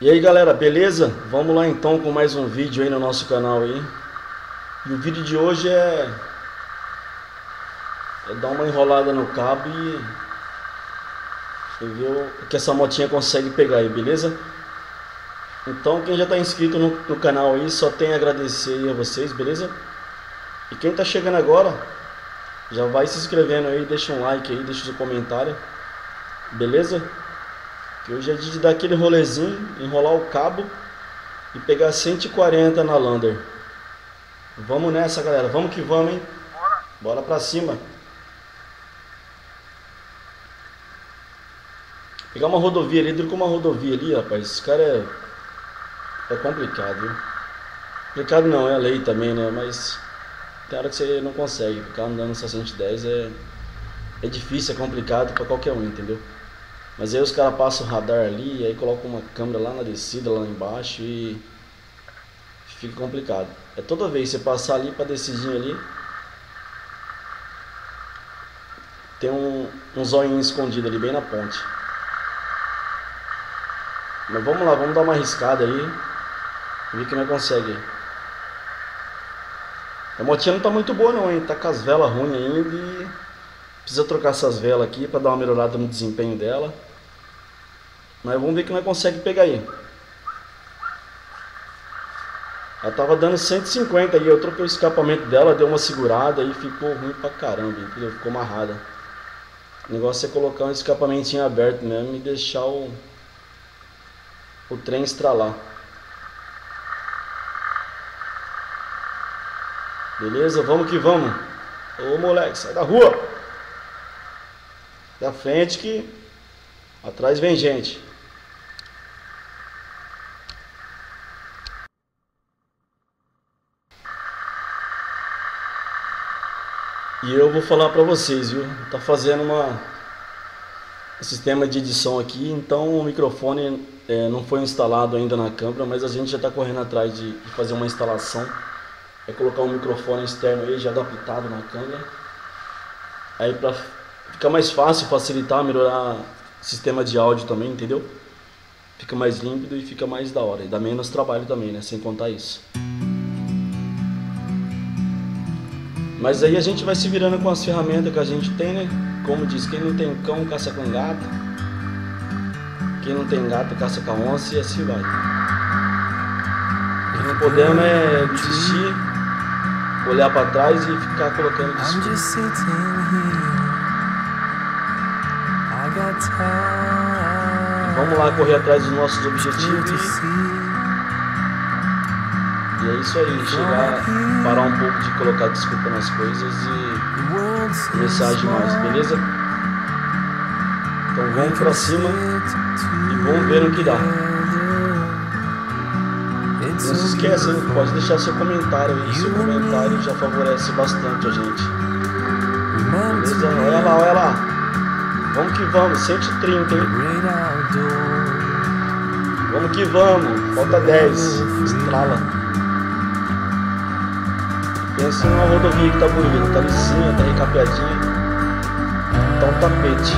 E aí galera, beleza? Vamos lá então com mais um vídeo aí no nosso canal aí. E o vídeo de hoje é, é dar uma enrolada no cabo e, e ver o que essa motinha consegue pegar aí, beleza? Então quem já está inscrito no, no, canal aí, só tem a agradecer a vocês, beleza? E quem está chegando agora, já vai se inscrevendo aí, deixa um like aí, deixa seu comentário, beleza? Hoje é dia de dar aquele rolezinho, enrolar o cabo e pegar 140 na Lander. Vamos nessa, galera. Vamos que vamos, hein? Bora. Bora pra cima. Pegar uma rodovia ali, com uma rodovia ali, rapaz. Esse cara é, é complicado, viu? Complicado não, é a lei também, né? Mas tem hora que você não consegue. Ficar andando 610 é, é difícil, é complicado pra qualquer um, entendeu? Mas aí os caras passam o radar ali, aí colocam uma câmera lá na descida, lá embaixo e fica complicado. É toda vez que você passar ali para descidinho ali, tem um, um zóio escondido ali bem na ponte. Mas vamos lá, vamos dar uma arriscada aí. Ver que nós consegue. A motinha não tá muito boa não, hein? Tá com as velas ruins ainda e precisa trocar essas velas aqui para dar uma melhorada no desempenho dela. Mas vamos ver que nós consegue pegar aí. Ela tava dando 150 e eu troquei o escapamento dela, deu uma segurada e ficou ruim pra caramba, entendeu? Ficou amarrada. O negócio é colocar um escapamentinho aberto mesmo e deixar o, o trem estralar. Beleza? Vamos que vamos. Ô moleque, sai da rua! Da frente que atrás vem gente. E eu vou falar para vocês, viu? Tá fazendo uma um sistema de edição aqui, então o microfone é, não foi instalado ainda na câmera, mas a gente já está correndo atrás de, de, fazer uma instalação. É colocar um microfone externo aí já adaptado na câmera. Aí para ficar mais fácil, facilitar, melhorar o sistema de áudio também, entendeu? Fica mais límpido e fica mais da hora. E dá menos trabalho também, né? Sem contar isso. Mas aí a gente vai se virando com as ferramentas que a gente tem, né? Como diz, quem não tem cão caça com gato. Quem não tem gato caça com onça e assim vai. O que não podemos é desistir, olhar para trás e ficar colocando desculpa. Vamos lá correr atrás dos nossos objetivos. E é isso aí, chegar, parar um pouco de colocar desculpa nas coisas e começar agir mais, beleza? Então vamos pra cima e vamos ver no que dá. Não se esqueça, hein? pode deixar seu comentário aí, seu comentário já favorece bastante a gente. Beleza? Olha lá, olha lá. Vamos que vamos, 130, hein? Vamos que vamos, falta 10, estrala. Pensa numa rodovia que tá bonita, tá lisinha, tá recapeadinha. Tá um tapete.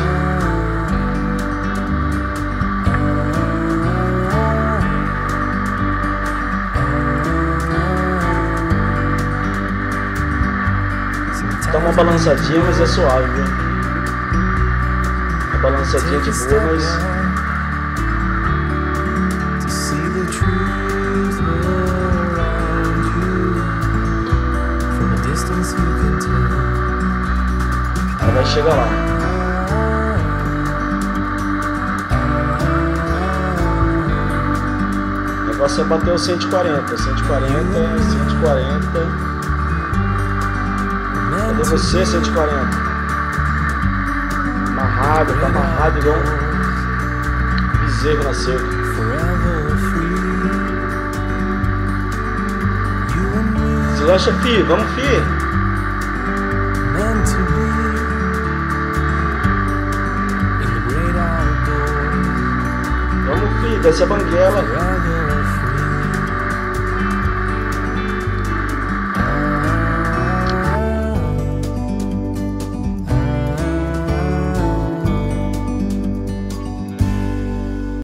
Tá uma balançadinha, mas é suave, viu? Uma balançadinha de boa, mas vai chegar lá. Negócio é bater o 140, 140, 140. Cadê você, 140? Amarrado, tá amarrado igual um bezerro na. Você acha, fi? Vamos, fi? Desce a banguela.